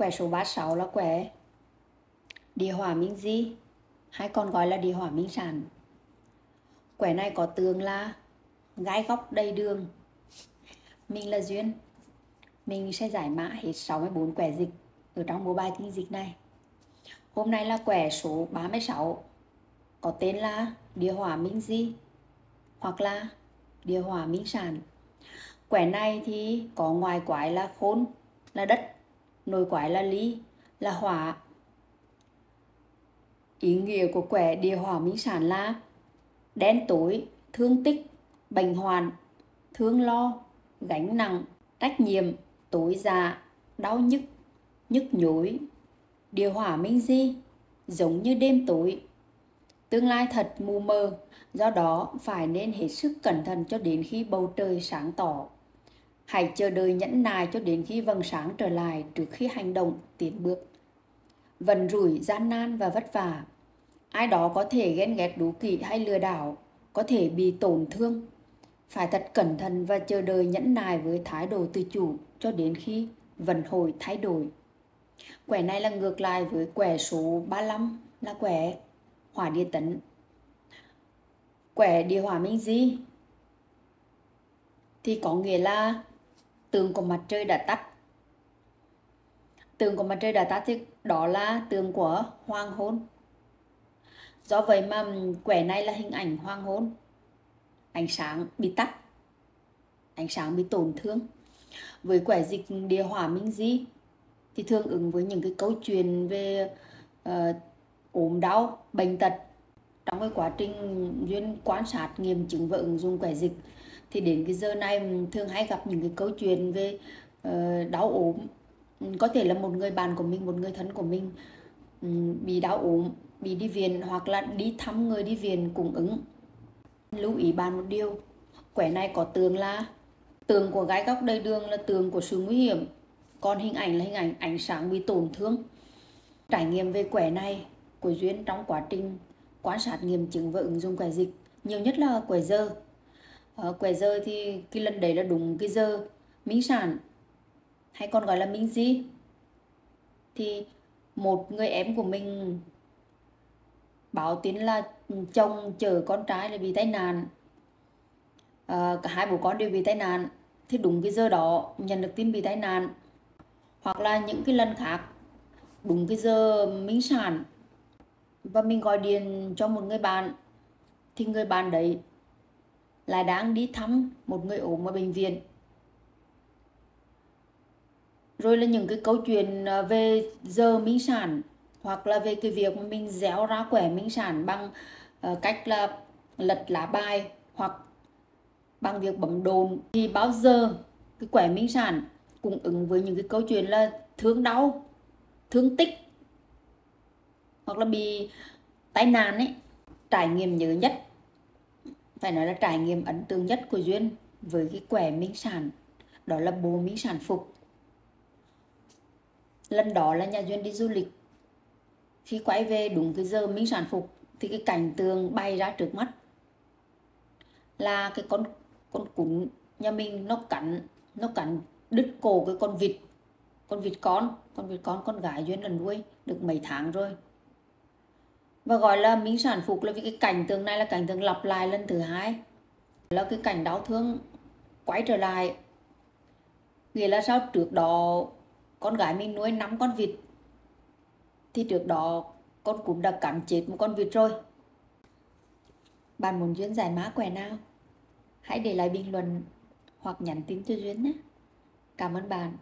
Quẻ số 36 là quẻ địa hỏa minh di hay còn gọi là địa hỏa minh sản. Quẻ này có tường là gái góc đầy đường. Mình là Duyên. Mình sẽ giải mã hết 64 quẻ dịch ở trong bộ bài kinh dịch này. Hôm nay là quẻ số 36 có tên là địa hỏa minh di hoặc là địa hỏa minh sản. Quẻ này thì có ngoài quái là khôn, là đất nội quái là ly là hỏa. Ý nghĩa của quẻ địa hỏa minh sản là đen tối, thương tích, bệnh hoàn thương lo, gánh nặng, trách nhiệm, tối già, đau nhức nhức nhối. Địa hỏa minh di, giống như đêm tối. Tương lai thật mù mờ, do đó phải nên hết sức cẩn thận cho đến khi bầu trời sáng tỏ. Hãy chờ đợi nhẫn nại cho đến khi vầng sáng trở lại trước khi hành động tiến bước. Vận rủi, gian nan và vất vả. Ai đó có thể ghen ghét đố kỵ hay lừa đảo, có thể bị tổn thương. Phải thật cẩn thận và chờ đợi nhẫn nại với thái độ tự chủ cho đến khi vận hồi thay đổi. Quẻ này là ngược lại với quẻ số 35 là quẻ hỏa địa tấn. Quẻ địa hỏa minh di thì có nghĩa là tường của mặt trời đã tắt. Tường của mặt trời đã tắt thì đó là tường của hoàng hôn. Do vậy mà quẻ này là hình ảnh hoàng hôn. Ánh sáng bị tắt. Ánh sáng bị tổn thương. Với quẻ dịch địa hỏa minh di thì thường ứng với những cái câu chuyện về uh, ốm đau bệnh tật. Trong cái quá trình duyên quan sát nghiệm chứng và ứng dụng quẻ dịch thì đến cái giờ này thường hay gặp những cái câu chuyện về uh, đau ốm. Ừ, có thể là một người bạn của mình một người thân của mình um, bị đau ốm bị đi viện hoặc là đi thăm người đi viện cũng ứng. Lưu ý bạn một điều quẻ này có tường là tường của gái góc đầy đường là tường của sự nguy hiểm còn hình ảnh là hình ảnh ánh sáng bị tổn thương. Trải nghiệm về quẻ này của duyên trong quá trình quan sát nghiệm chứng và ứng dụng quẻ dịch nhiều nhất là quẻ giờ uh, quẻ giờ thì cái lần đấy là đúng cái giờ minh sản hay còn gọi là minh di thì một người em của mình báo tin là chồng chở con trai là bị tai nạn. À, cả hai bố con đều bị tai nạn. Thì đúng cái giờ đó nhận được tin bị tai nạn. Hoặc là những cái lần khác đúng cái giờ minh sản và mình gọi điện cho một người bạn. Thì người bạn đấy là đang đi thăm một người ốm ở bệnh viện. Rồi là những cái câu chuyện à, về giờ minh sản hoặc là về cái việc mà mình déo ra quẻ minh sản bằng à, cách là lật lá bài hoặc bằng việc bấm đồn thì bao giờ cái quẻ minh sản cũng ứng với những cái câu chuyện là thương đau, thương tích hoặc là bị tai nạn ấy, trải nghiệm nhớ nhất phải nói là trải nghiệm ấn tượng nhất của duyên với cái quẻ minh sản đó là bố minh sản phục. Lần đó là nhà duyên đi du lịch. Khi quay về đúng cái giờ minh sản phục thì cái cảnh tường bay ra trước mắt là cái con con cún nhà mình nó cắn nó cắn đứt cổ cái con vịt con vịt con con vịt con con gái duyên lần nuôi được mấy tháng rồi và gọi là minh sản phục là vì cái cảnh tượng này là cảnh tượng lặp lại lần thứ hai. Là cái cảnh đau thương quay trở lại. Nghĩa là sao? Trước đó con gái mình nuôi năm con vịt. Thì trước đó con cũng đã cắn chết một con vịt rồi. Bạn muốn duyên giải mã quẻ nào? Hãy để lại bình luận hoặc nhắn tin cho duyên nhé. Cảm ơn bạn.